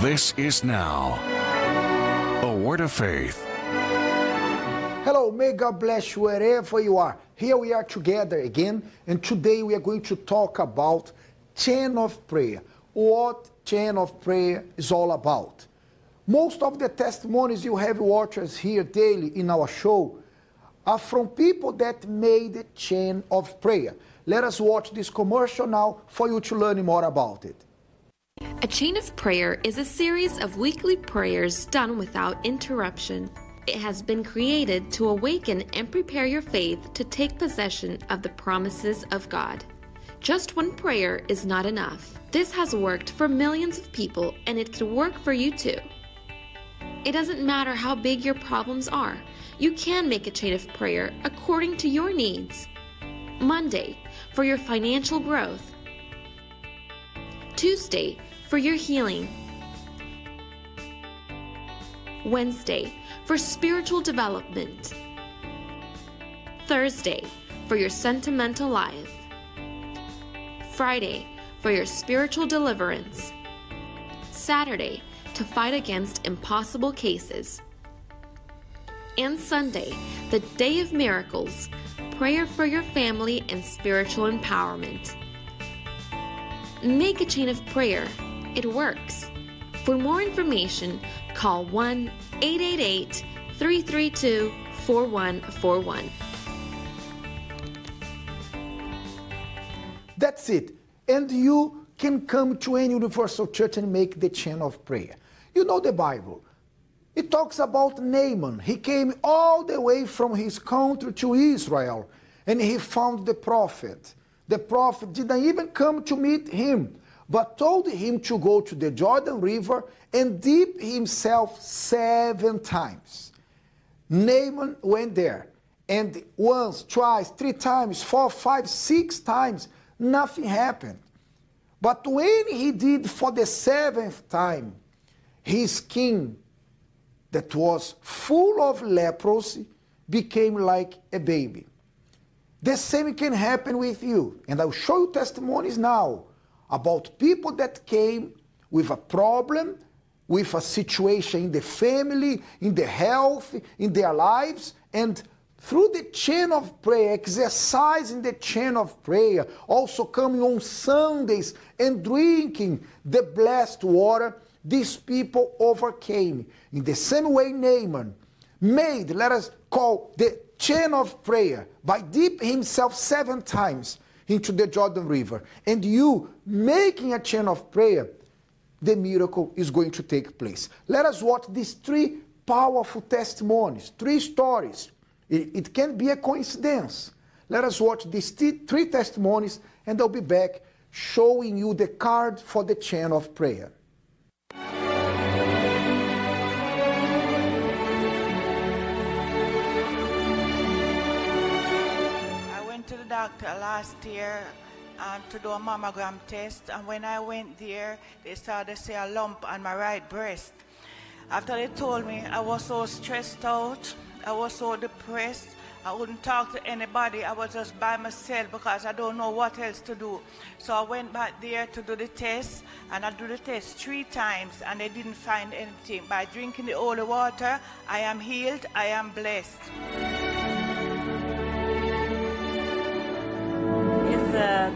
This is now a word of faith. Hello, may God bless you wherever you are. Here we are together again, and today we are going to talk about chain of prayer. What chain of prayer is all about. Most of the testimonies you have watched us here daily in our show are from people that made the chain of prayer. Let us watch this commercial now for you to learn more about it. A chain of prayer is a series of weekly prayers done without interruption. It has been created to awaken and prepare your faith to take possession of the promises of God. Just one prayer is not enough. This has worked for millions of people and it could work for you too. It doesn't matter how big your problems are, you can make a chain of prayer according to your needs. Monday, for your financial growth. Tuesday, for your healing. Wednesday, for spiritual development. Thursday, for your sentimental life. Friday, for your spiritual deliverance. Saturday, to fight against impossible cases. And Sunday, the day of miracles, prayer for your family and spiritual empowerment. Make a chain of prayer. It works. For more information, call 1 888 332 4141. That's it. And you can come to any universal church and make the chain of prayer. You know the Bible. It talks about Naaman. He came all the way from his country to Israel and he found the prophet. The prophet didn't even come to meet him, but told him to go to the Jordan River and dip himself seven times. Naaman went there, and once, twice, three times, four, five, six times, nothing happened. But when he did for the seventh time, his skin that was full of leprosy became like a baby. The same can happen with you. And I'll show you testimonies now about people that came with a problem, with a situation in the family, in the health, in their lives, and through the chain of prayer, exercising the chain of prayer, also coming on Sundays and drinking the blessed water, these people overcame. In the same way, Naaman made, let us call the chain of prayer by dip himself seven times into the Jordan River. And you making a chain of prayer, the miracle is going to take place. Let us watch these three powerful testimonies, three stories. It, it can be a coincidence. Let us watch these three testimonies, and I'll be back showing you the card for the chain of prayer. Doctor last year um, to do a mammogram test, and when I went there, they started to say a lump on my right breast. After they told me, I was so stressed out, I was so depressed, I wouldn't talk to anybody. I was just by myself because I don't know what else to do. So I went back there to do the test, and I do the test three times, and they didn't find anything. By drinking the holy water, I am healed, I am blessed. A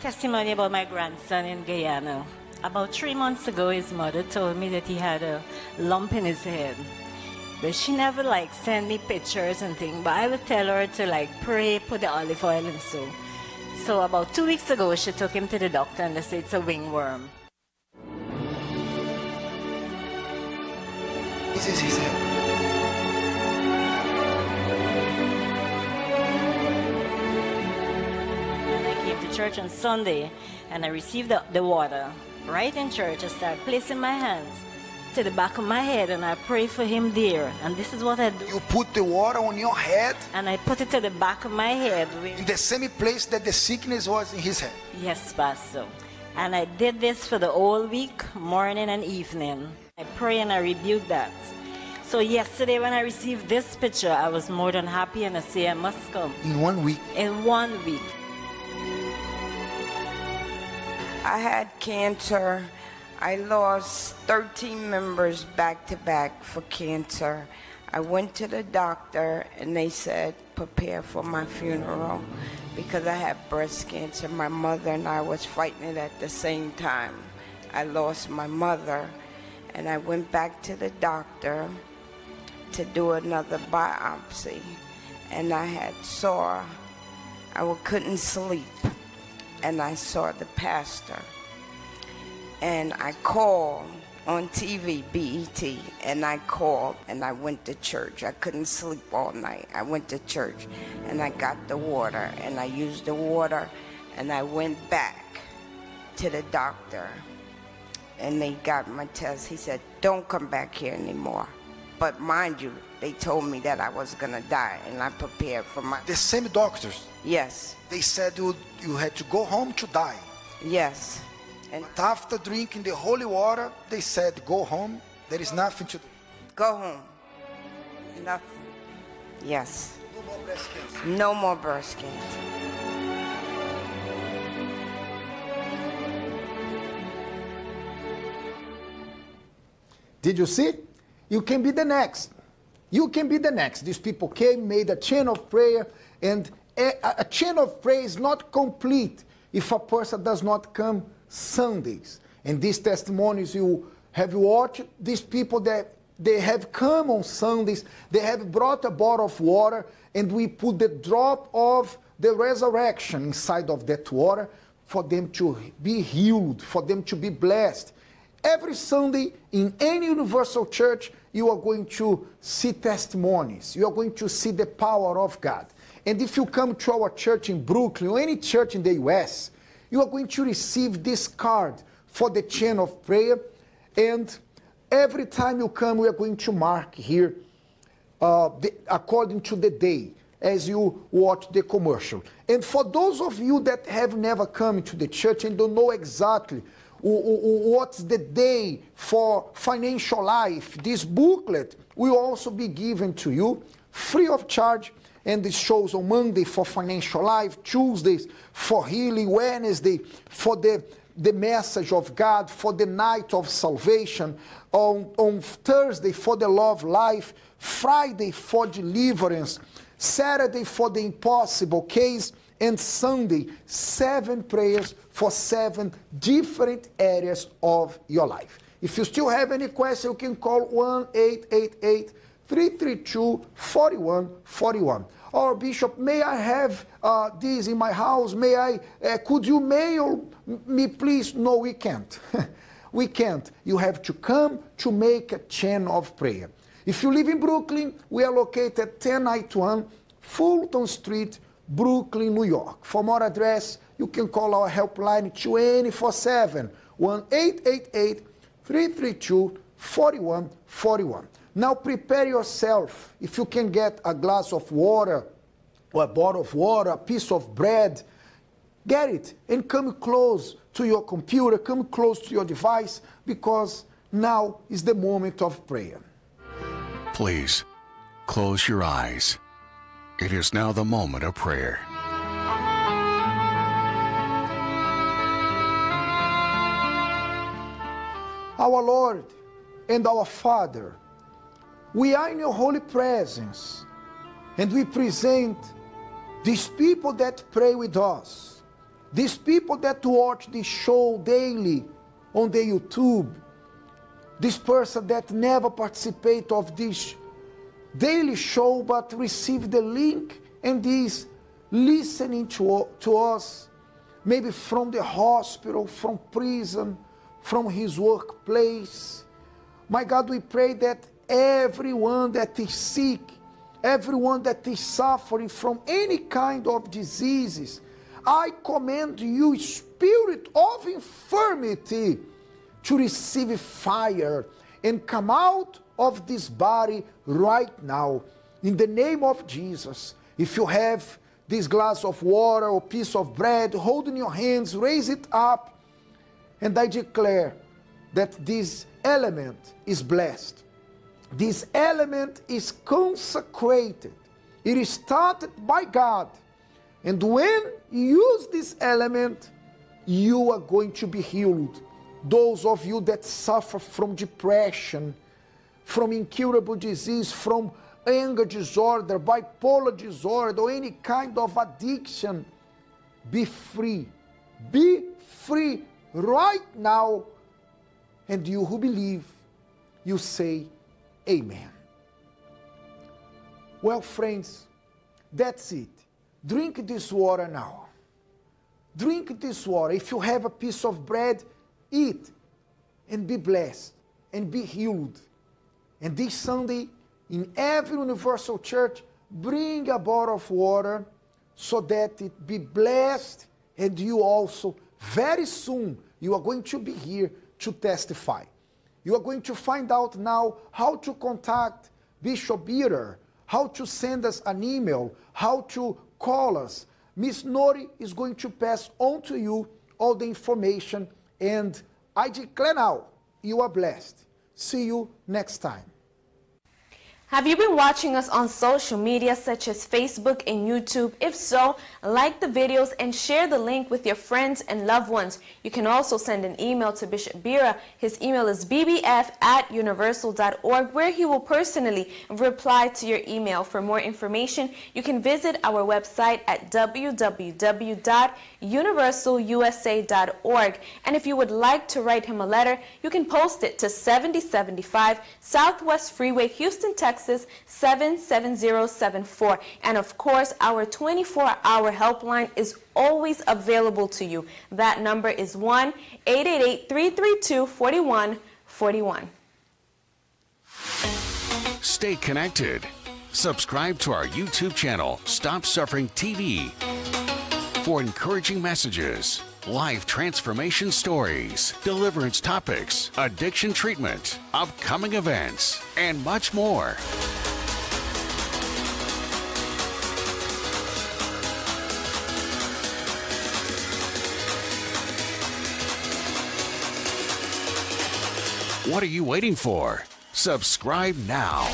testimony about my grandson in Guyana. About three months ago, his mother told me that he had a lump in his head. But she never like send me pictures and things. But I would tell her to like pray, put the olive oil and so. So about two weeks ago, she took him to the doctor and they said it's a wingworm. This is his head. Church on Sunday and I received the, the water right in church. I started placing my hands to the back of my head and I pray for him there. And this is what I do. You put the water on your head? And I put it to the back of my head. In the same place that the sickness was in his head? Yes, Pastor. And I did this for the whole week, morning and evening. I pray and I rebuke that. So yesterday when I received this picture, I was more than happy and I say I must come. In one week? In one week. I had cancer I lost 13 members back to back for cancer. I went to the doctor and they said, prepare for my funeral because I had breast cancer. My mother and I was fighting it at the same time. I lost my mother and I went back to the doctor to do another biopsy and I had saw I couldn't sleep and I saw the pastor and I called on TV, BET, and I called and I went to church. I couldn't sleep all night. I went to church and I got the water and I used the water and I went back to the doctor and they got my test. He said, Don't come back here anymore. But mind you, they told me that I was gonna die and I prepared for my. The same doctors, Yes, they said you, you had to go home to die. yes. And But after drinking the holy water, they said, go home. There is nothing to do. go home. Nothing. Yes. No more breast cancer. No more breast cancer. Did you see? You can be the next. You can be the next. These people came, made a chain of prayer, and a, a chain of prayer is not complete if a person does not come Sundays. And these testimonies you have watched, these people that they have come on Sundays, they have brought a bottle of water, and we put the drop of the resurrection inside of that water for them to be healed, for them to be blessed. Every Sunday in any universal church, you are going to see testimonies. You are going to see the power of God. And if you come to our church in Brooklyn or any church in the US, you are going to receive this card for the chain of prayer. And every time you come, we are going to mark here uh, the, according to the day as you watch the commercial. And for those of you that have never come to the church and don't know exactly what's the day for financial life, this booklet will also be given to you free of charge. And it shows on Monday for financial life, Tuesdays for healing, Wednesday for the the message of God for the night of salvation, on, on Thursday for the love life, Friday for deliverance, Saturday for the impossible case, and Sunday, seven prayers for seven different areas of your life. If you still have any question, you can call 1 888 332 4141. Or Bishop, may I have uh, this in my house? May I? Uh, could you mail me, please? No, we can't. we can't. You have to come to make a chain of prayer. If you live in Brooklyn, we are located at 1091 Fulton Street, Brooklyn, New York. For more address, you can call our helpline 24 7 1 888 332 4141. Now prepare yourself. If you can get a glass of water or a bottle of water, a piece of bread, get it and come close to your computer, come close to your device because now is the moment of prayer. Please, close your eyes. It is now the moment of prayer. Our Lord and our Father, we are in your holy presence and we present these people that pray with us, these people that watch this show daily on the YouTube, this person that never participate of this daily show but receive the link and is listening to, to us, maybe from the hospital, from prison, from his workplace. My God, we pray that everyone that is sick, everyone that is suffering from any kind of diseases, I command you, spirit of infirmity, to receive fire and come out of this body right now. In the name of Jesus, if you have this glass of water or piece of bread, hold in your hands, raise it up, and I declare that this element is blessed. This element is consecrated. It is started by God. And when you use this element, you are going to be healed those of you that suffer from depression, from incurable disease, from anger disorder, bipolar disorder, or any kind of addiction, be free. Be free right now. And you who believe, you say, Amen. Well, friends, that's it. Drink this water now. Drink this water. If you have a piece of bread, eat and be blessed and be healed. And this Sunday, in every universal church, bring a bottle of water so that it be blessed and you also, very soon, you are going to be here to testify. You are going to find out now how to contact Bishop Peter, how to send us an email, how to call us. Miss Nori is going to pass on to you all the information, and I declare now, you are blessed. See you next time. Have you been watching us on social media such as Facebook and YouTube? If so, like the videos and share the link with your friends and loved ones. You can also send an email to Bishop Bira. His email is bbf at universal.org where he will personally reply to your email. For more information, you can visit our website at www.universalusa.org. And if you would like to write him a letter, you can post it to 7075 Southwest Freeway, Houston, Texas Texas 77074. And of course, our 24-hour helpline is always available to you. That number is 1-888-332-4141. Stay connected. Subscribe to our YouTube channel, Stop Suffering TV, for encouraging messages life transformation stories, deliverance topics, addiction treatment, upcoming events, and much more. What are you waiting for? Subscribe now.